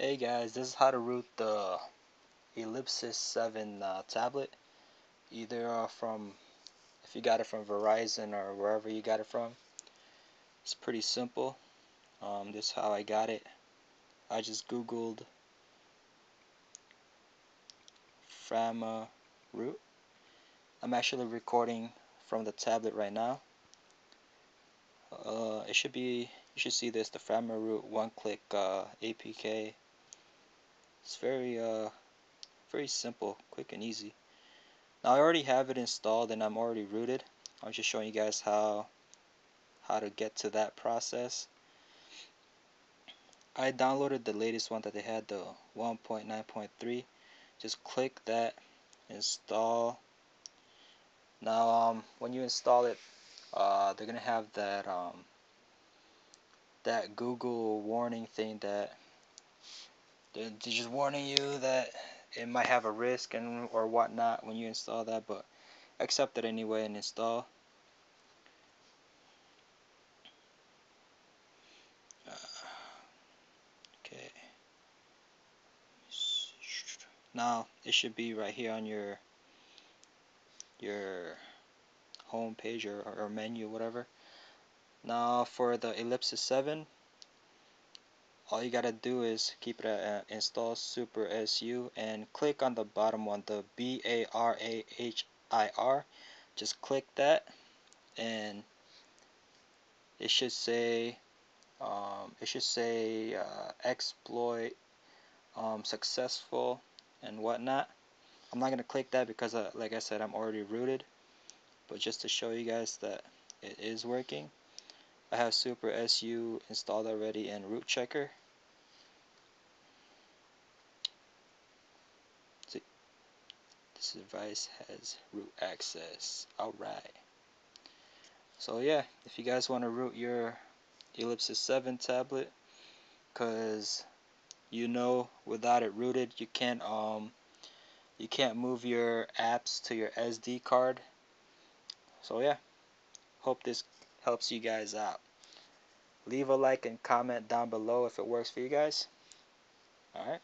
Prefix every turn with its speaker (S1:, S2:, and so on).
S1: Hey guys, this is how to root the Ellipsis 7 uh, tablet. Either uh, from, if you got it from Verizon or wherever you got it from. It's pretty simple. Um, this is how I got it. I just googled Frama root. I'm actually recording from the tablet right now. Uh, it should be, you should see this, the Framaroot one-click uh, APK it's very uh very simple, quick and easy. Now I already have it installed and I'm already rooted. I'm just showing you guys how how to get to that process. I downloaded the latest one that they had, the 1.9.3. Just click that, install. Now, um, when you install it, uh, they're gonna have that um, that Google warning thing that they're just warning you that it might have a risk and or whatnot when you install that, but accept it anyway and install. Uh, okay. Now it should be right here on your your home page or, or menu, whatever. Now for the Ellipsis 7, all you gotta do is keep it at uh, install super su and click on the bottom one the b-a-r-a-h-i-r just click that and it should say um, it should say uh, exploit um, successful and whatnot. I'm not gonna click that because uh, like I said I'm already rooted but just to show you guys that it is working I have Super SU installed already and root checker. This device has root access. Alright. So yeah, if you guys want to root your Ellipsis 7 tablet, because you know without it rooted you can't um you can't move your apps to your SD card. So yeah, hope this helps you guys out. Leave a like and comment down below if it works for you guys. Alright.